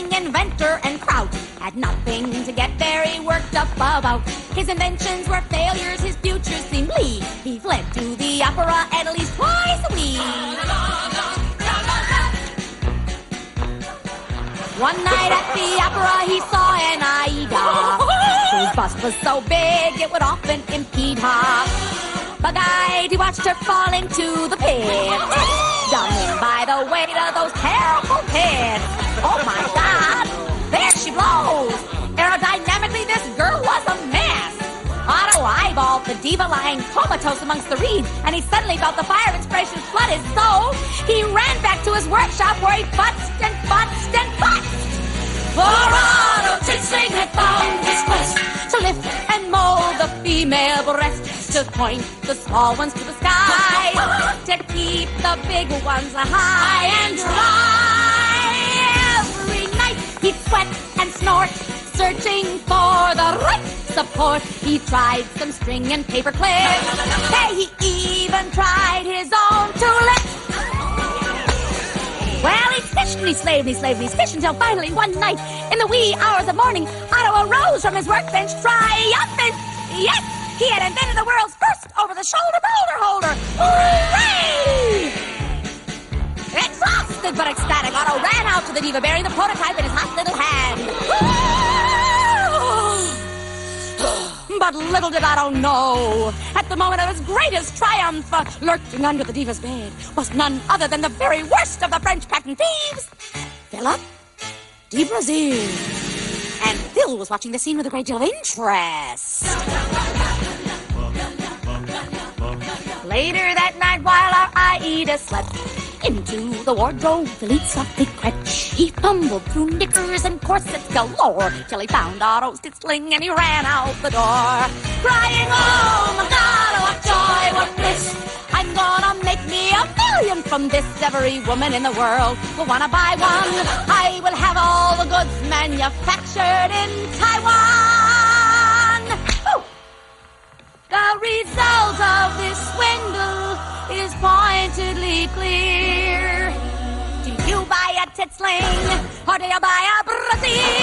inventor and Kraut had nothing to get very worked up about. His inventions were failures, his future seemed bleak. He fled to the opera at least twice a week. One night at the opera, he saw an Aida, whose bust was so big it would often impede her. Bug-eyed, he watched her fall into the pit, in by the weight of those terrible pits. Oh my God! There she blows! Aerodynamically, this girl was a mess. Otto eyeballed the diva lying comatose amongst the reeds, and he suddenly felt the fire of inspiration flood his soul. He ran back to his workshop where he futzed and futzed and futzed. For Otto Titsling had found his quest to lift and mold the female breast, to point the small ones to the sky, to keep the big ones high searching for the right support. He tried some string and paper clips. Hey, he even tried his own tulip. Well, he fished and he slaved and he slaved and he fished until finally one night, in the wee hours of morning, Otto arose from his workbench triumphant. Yes, he had invented the world's first over-the-shoulder boulder holder. Hooray! Exhausted but ecstatic, Otto ran out to the diva bearing the prototype in his hot little hand. But little did Otto know, at the moment of his greatest triumph, uh, lurking under the diva's bed, was none other than the very worst of the French patent thieves, Philip de Brassiere. And Phil was watching the scene with a great deal of interest. Later that night, while our Aida slept, into the wardrobe Philip softly crept. He fumbled through knickers and corsets galore till he found Otto's sling and he ran out the door, crying, "Oh my God, what joy, what bliss! I'm gonna make me a million from this. Every woman in the world will wanna buy one. I will have all the goods manufactured in Taiwan." Whew. The result clear. Do you buy a Titsling or do you buy a Brassiere?